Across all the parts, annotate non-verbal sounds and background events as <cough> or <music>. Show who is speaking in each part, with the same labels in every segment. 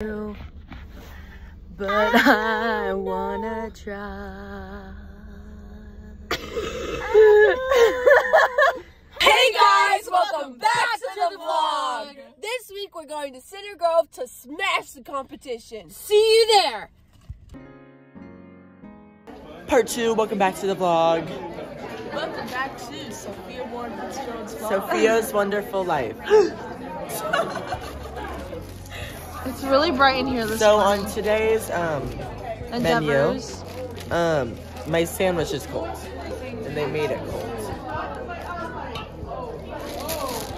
Speaker 1: but I wanna try.
Speaker 2: Hey guys, welcome back to the vlog. This week we're going to Center Grove to smash the competition. See you there.
Speaker 1: Part two, welcome back to the vlog.
Speaker 2: Welcome back to Sophia Warren Fitzgerald's vlog.
Speaker 1: Sophia's Wonderful Life. <laughs>
Speaker 3: It's really bright in here this
Speaker 1: So
Speaker 3: morning.
Speaker 1: on today's um, menu, um, my sandwich is cold. And they made it cold.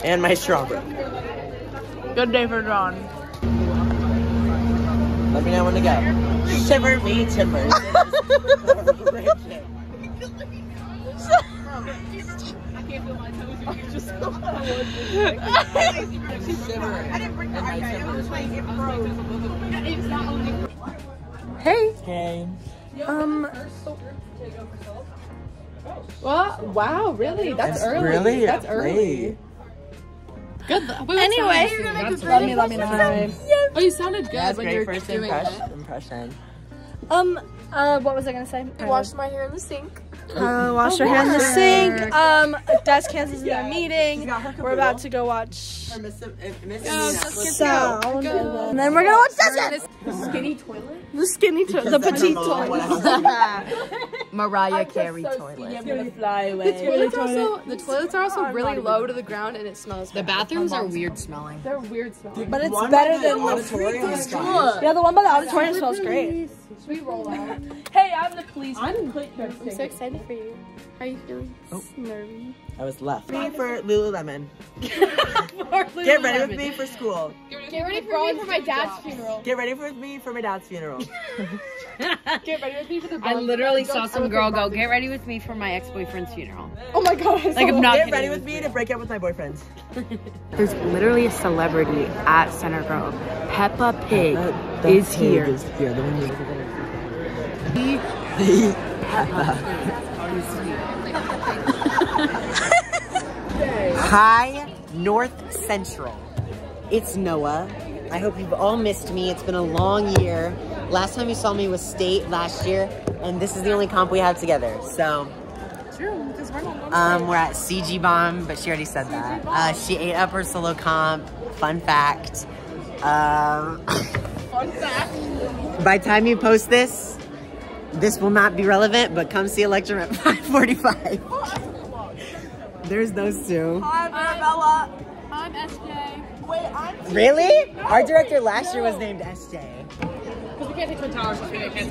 Speaker 1: And my strawberry.
Speaker 3: Good day for John.
Speaker 1: Let me know when to go. Shiver me timbers. <laughs>
Speaker 3: Hey.
Speaker 1: Okay.
Speaker 3: Um. What? Wow, really? That's early.
Speaker 1: Really?
Speaker 3: That's early.
Speaker 1: Great.
Speaker 3: Good. Anyway, let me let me know. Oh, you sounded good
Speaker 1: That's
Speaker 3: when
Speaker 1: great
Speaker 3: you're
Speaker 1: first
Speaker 3: doing
Speaker 1: impression.
Speaker 3: it.
Speaker 1: impression.
Speaker 4: Um, uh, what was I gonna say?
Speaker 2: I washed my hair in the sink.
Speaker 4: Uh, washed our hair in the sink. Um, desk hands is in their meeting. We're about to go watch sound, and then we're gonna watch Session.
Speaker 3: The skinny toilet.
Speaker 4: The skinny toilet, the petite toilet. <laughs>
Speaker 1: Mariah Carey toilet.
Speaker 3: Toilets also, the toilets are also really low to the ground and it smells.
Speaker 5: The bathrooms are weird smelling.
Speaker 3: They're weird smelling.
Speaker 4: But it's better than the auditorium. Yeah, the one by the auditorium smells great.
Speaker 3: Sweet roll out. <laughs>
Speaker 4: Hey, I'm the police.
Speaker 3: I'm so excited for you. How are you feeling? Oh.
Speaker 4: nervy.
Speaker 1: I was left. Me for Lululemon. <laughs> Get ready with me for school.
Speaker 3: Get ready for me for my dad's funeral.
Speaker 1: Get ready with me for my dad's funeral.
Speaker 3: Get ready with me for the.
Speaker 5: I literally saw some girl go, get ready with me for my ex-boyfriend's funeral.
Speaker 3: Oh my god.
Speaker 5: Like, I'm not
Speaker 1: Get ready with me to break up with my boyfriend. <laughs>
Speaker 5: There's literally a celebrity at Center Grove. Peppa Pig is here.
Speaker 1: Is here. The one you- Hi, North Central. It's Noah. I hope you've all missed me. It's been a long year. Last time you saw me was state last year, and this is the only comp we have together. So, um, we're at CG Bomb, but she already said that. Uh, she ate up her solo comp. Fun fact. Um, <laughs> By the time you post this, this will not be relevant, but come see Electrum at <laughs> 545. There's those two.
Speaker 3: I'm SJ. Wait, I'm...
Speaker 1: Really? Our director last year was named SJ.
Speaker 3: Because we can't take Twin Towers, so we can't again.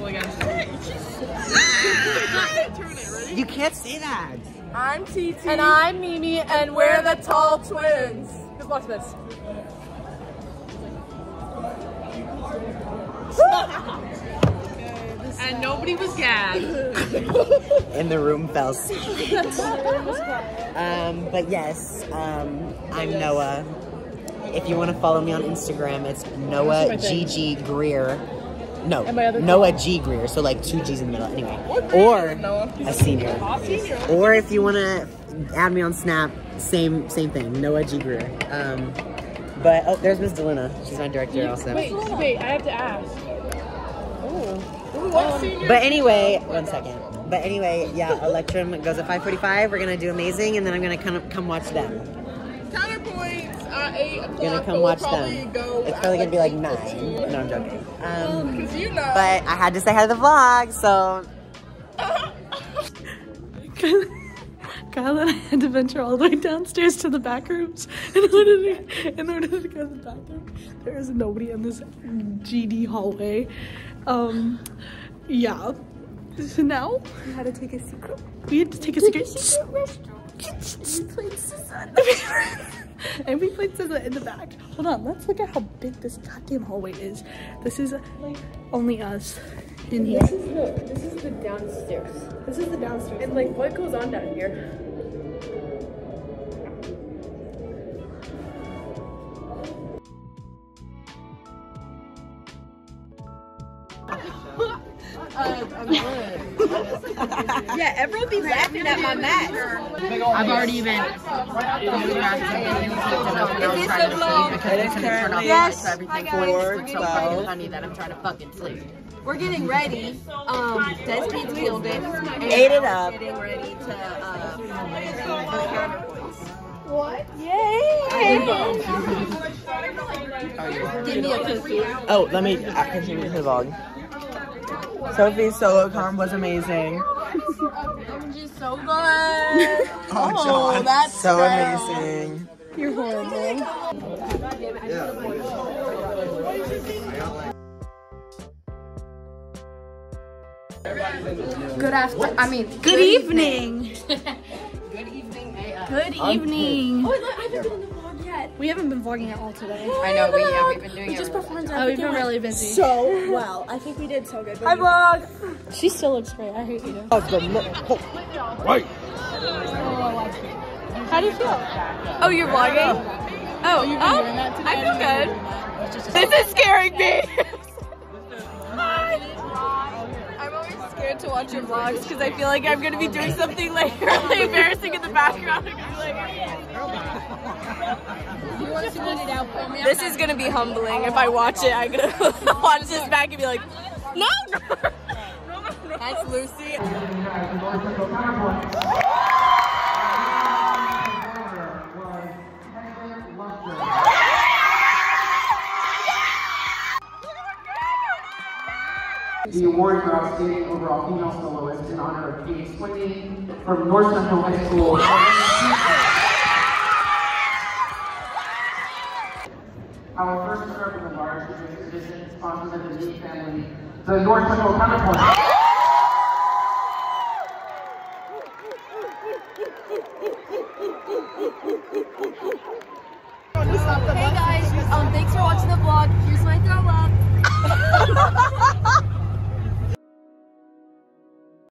Speaker 1: You can't say that.
Speaker 2: I'm TT.
Speaker 3: And I'm Mimi, and we're the Tall Twins. Just watch this. <laughs> and nobody was gagged. <laughs>
Speaker 1: And the room fell silent. um, but yes, um, I'm Noah. If you want to follow me on Instagram, it's Noah GG Greer. No,
Speaker 3: my other
Speaker 1: Noah G Greer. So like two G's in the middle. Anyway, or a senior. Or if you want to add me on Snap, same same thing. Noah G Greer. Um, but oh, there's Miss Delina. She's my director also.
Speaker 3: Wait, wait, I have to ask.
Speaker 1: But anyway, one second. But anyway, yeah, Electrum goes at 5:45. We're gonna do amazing, and then I'm gonna come come watch them.
Speaker 2: Counterpoints at 8 o'clock.
Speaker 1: Gonna come watch them. It's probably gonna be like nine. No, I'm joking. Um,
Speaker 2: you know.
Speaker 1: but I had to say hi to the vlog, so <laughs>
Speaker 4: Kyle and I had to venture all the way downstairs to the back rooms <laughs> in order to, in order to go to the bathroom. There is nobody in this GD hallway. Um, yeah. So now we had to take a secret. We had to take a secret. <laughs> and we played Scissor in the back. Hold on, let's look at how big this goddamn hallway is. This is only us in here.
Speaker 3: This is the this is the downstairs.
Speaker 4: This is the downstairs.
Speaker 3: And like what goes on down here? Yeah, everyone be laughing at my match.
Speaker 6: I've already been. Is
Speaker 3: this the vlog?
Speaker 5: It is currently
Speaker 3: Yes.
Speaker 6: everything
Speaker 3: Hi, guys.
Speaker 6: for
Speaker 3: We're
Speaker 6: so fucking funny that I'm trying to fucking sleep.
Speaker 3: We're getting ready. Um, Desipede's killed it.
Speaker 5: Ate it up.
Speaker 3: Getting ready to uh, for counterpoints. Give me a cookie.
Speaker 5: Oh, let me uh, continue to the vlog. Sophie's solo com was amazing.
Speaker 3: She's so good. <laughs>
Speaker 5: Oh, John, oh,
Speaker 3: that's
Speaker 5: so
Speaker 3: sad.
Speaker 5: amazing.
Speaker 3: You're horrible.
Speaker 6: Good after. I mean,
Speaker 4: Good evening. <laughs>
Speaker 6: good evening, AF.
Speaker 4: Good evening.
Speaker 3: Oh, I
Speaker 4: We haven't been vlogging at all today.
Speaker 6: I know we yeah we've been doing it.
Speaker 4: Oh, we've been really busy.
Speaker 3: So <laughs> well. I think we did so good.
Speaker 4: Hi, vlog. She still looks great. I hate you.
Speaker 7: Right.
Speaker 4: How do you feel?
Speaker 3: Oh, you're vlogging? Oh, oh, I feel good. This is scaring me. <laughs> to watch your vlogs because I feel like I'm gonna be doing something like <laughs> really embarrassing in the background. like, <laughs> This is gonna be humbling. If I watch it, I'm gonna <laughs> watch this back and be like, no. That's Lucy.
Speaker 2: The award for outstanding overall female soloist in honor of Kate Sweeney from North Central High School. Our first winner from the large exhibition sponsored by the Lee family, the North Central Counterpoint.
Speaker 3: Hey guys, um, thanks for watching the vlog. Here's my throw up. <laughs>